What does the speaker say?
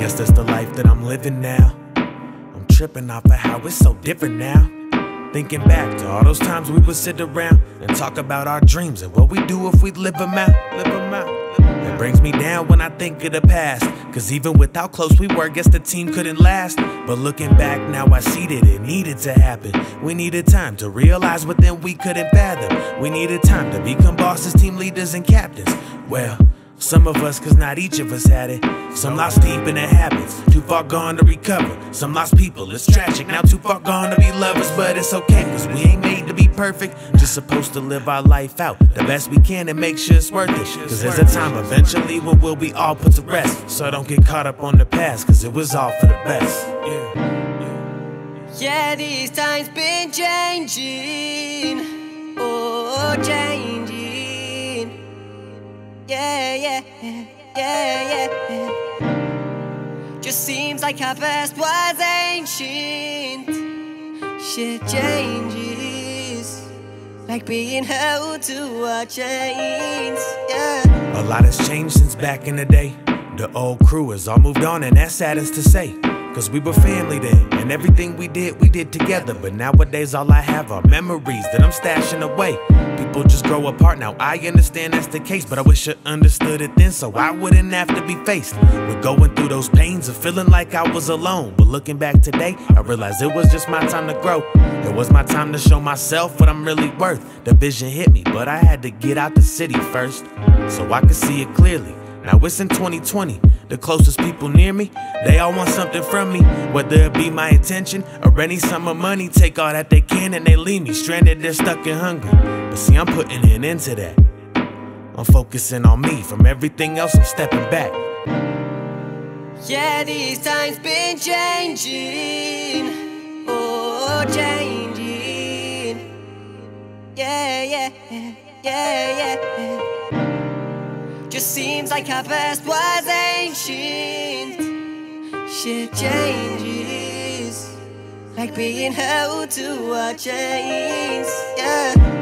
guess that's the life that I'm living now. I'm tripping off of how it's so different now. Thinking back to all those times we would sit around and talk about our dreams and what we do if we live them out. Live them out. It brings me down when I think of the past. Cause even with how close we were, guess the team couldn't last. But looking back now, I see that it needed to happen. We needed time to realize what then we couldn't fathom. We needed time to become bosses, team leaders, and captains. Well, some of us, cause not each of us had it. Some lost deep in their habits, too far gone to recover. Some lost people, it's tragic. Now too far gone to be lovers, but it's okay, cause we ain't made to be perfect. Just supposed to live our life out the best we can and make sure it's worth it. Cause there's a time eventually when we'll be all put to rest. So don't get caught up on the past, cause it was all for the best. Yeah. Yeah, these times been changing. Oh, changing. Yeah, yeah, yeah. Just seems like our past was ancient. Shit changes. Like being held to our chains. Yeah. A lot has changed since back in the day. The old crew has all moved on, and that's saddest to say. Cause we were family then, and everything we did, we did together. But nowadays, all I have are memories that I'm stashing away. People just grow apart now. I understand that's the case, but I wish I understood it then so I wouldn't have to be faced with going through those pains of feeling like I was alone. But looking back today, I realized it was just my time to grow. It was my time to show myself what I'm really worth. The vision hit me, but I had to get out the city first so I could see it clearly. Now it's in 2020. The closest people near me, they all want something from me. Whether it be my attention or any sum of money, take all that they can and they leave me stranded. They're stuck and hungry. But see, I'm putting an end to that. I'm focusing on me. From everything else, I'm stepping back. Yeah, these times been changing. Oh, changing. Yeah, yeah, yeah, yeah. Just seems like our past was ancient. Shit changes. Like being held to our chains. Yeah.